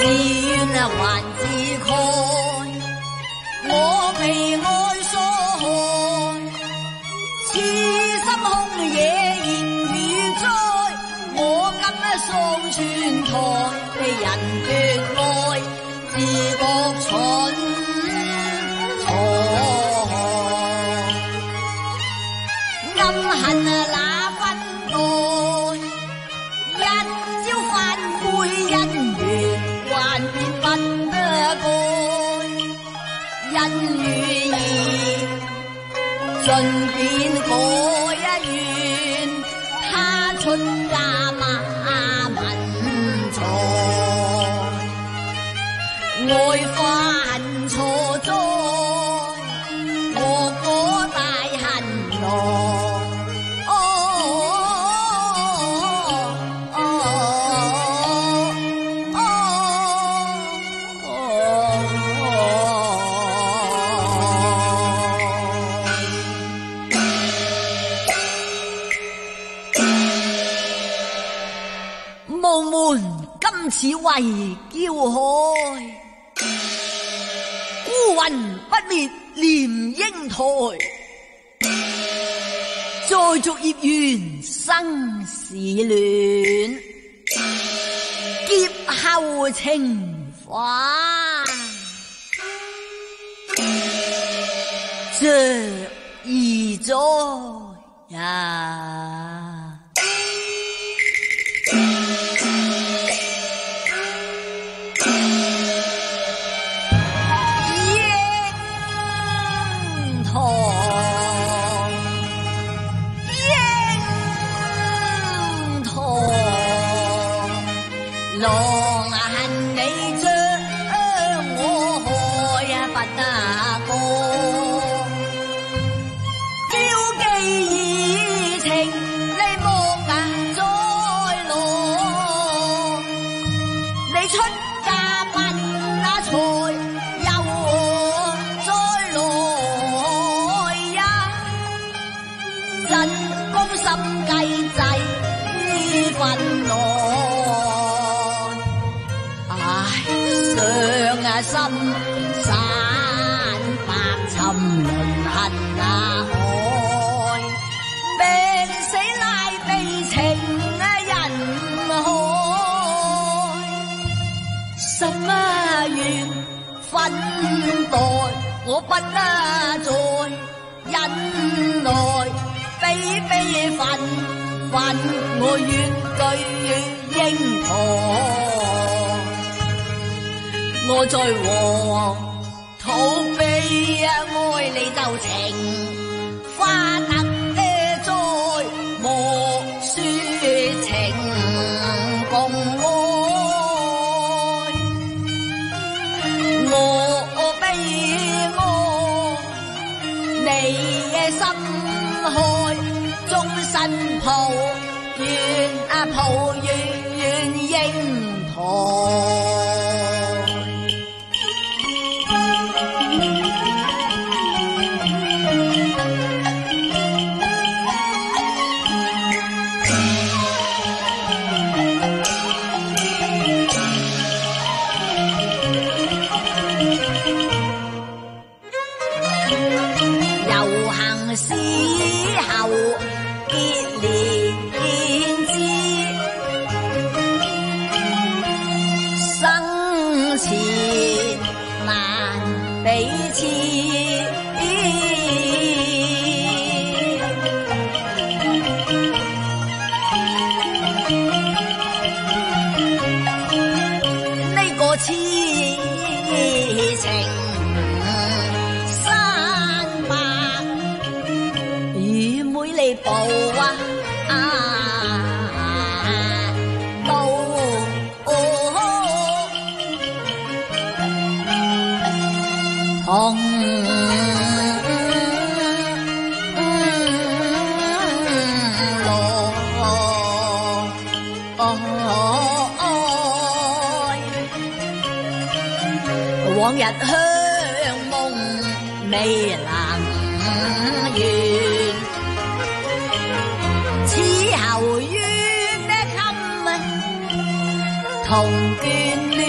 自怨啊还自慨，我被爱所害，此心空野言如灾，我今啊丧川台，被人奪爱，自觉蠢错，暗恨那尽变我一愿，他出家马文才，爱犯错哉，雾门今此为娇海，孤魂不灭念英台。再续孽缘生时恋，劫后情花着意在呀。分內，唉，伤啊心散白沉淪恨那海。病死乃被情啊人海，什麼緣分待我不得再忍耐，悲悲憤云我越对越英堂，我在黄土飞呀，爱你就情。終身抱怨啊抱怨怨英台。悲凄。同眷恋。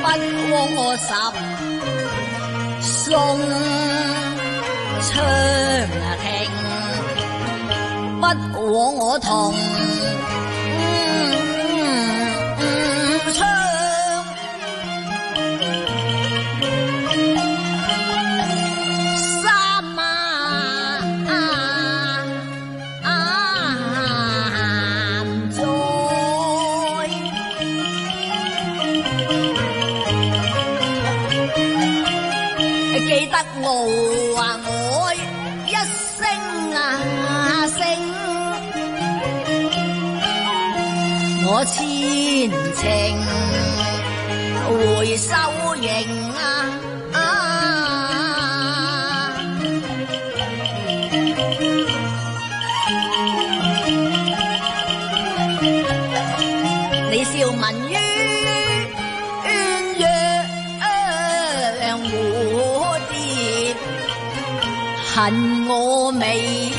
不枉我十送长亭，不枉我同。得我啊，我一声啊声，我千程回收营啊！你笑问恨我未。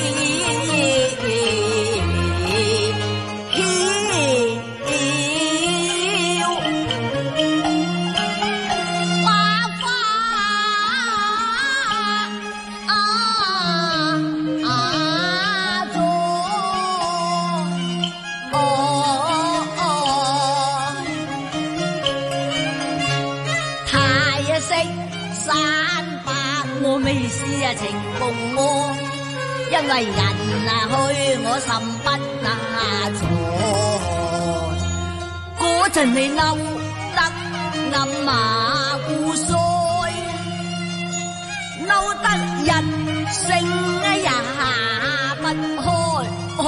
因为人啊去我甚不那错。嗰阵你嬲得暗马故腮，嬲得人性也不开。哦，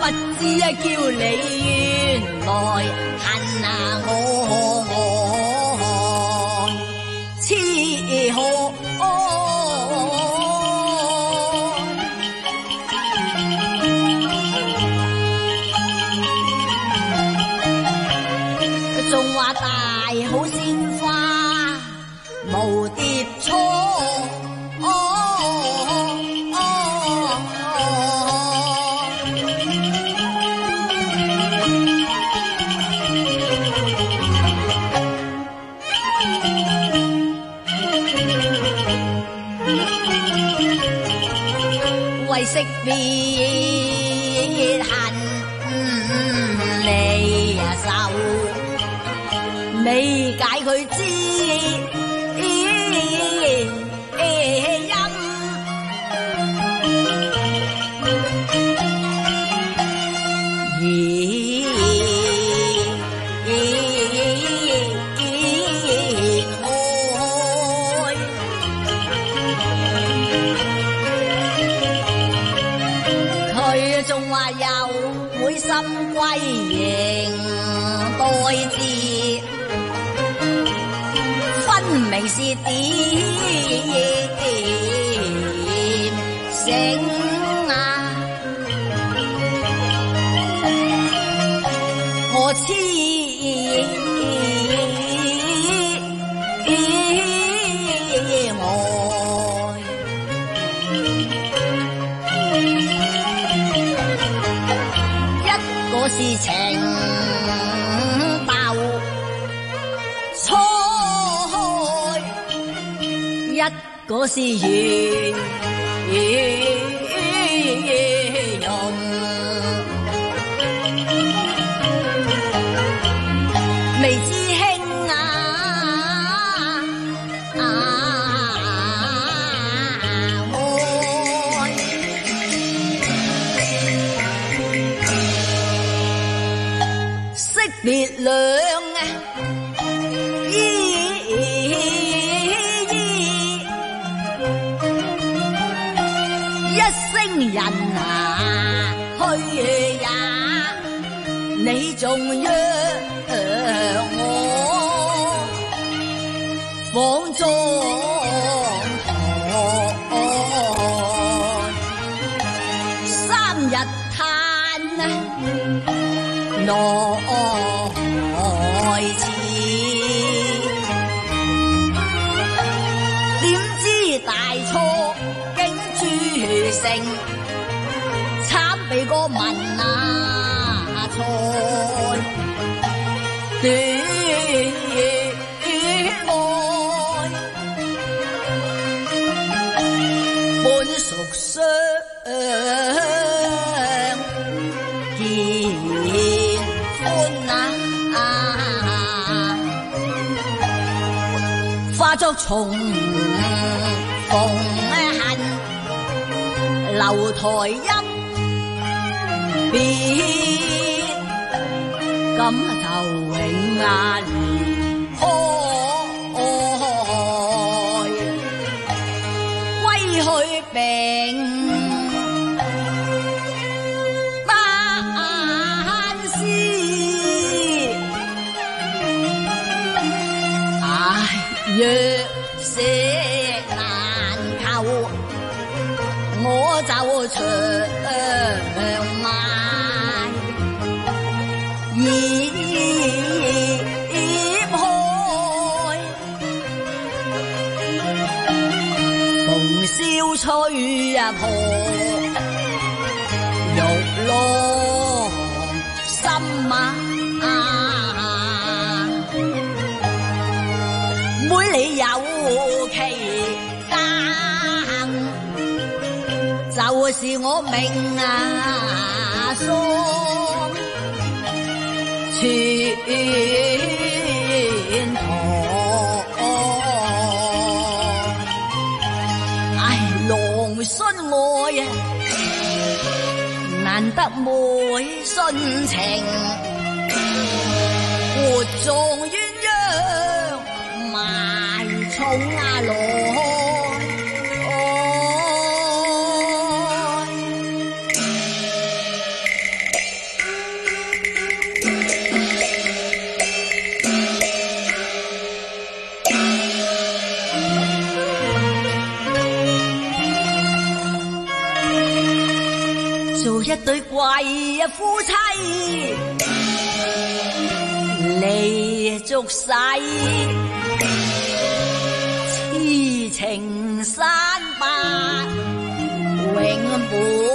不知啊叫你原来恨啊我，为惜别恨离愁，未解佢知。归营待字，分明是点醒啊！我痴。一个是缘用，未知兄啊，别两啊，一仲约我仿妆台三日叹啊内外点知大错竟铸成化作重逢恨，樓台音別，咁就永啊離開，歸去並。單思，唉，若石难求，我就长埋吹啊破。玉郎心啊，妹你有其間，就是我命啊喪全难得昧殉情，活葬鸳鸯万重！做一对贵啊夫妻，离俗世，痴情山伯永伴。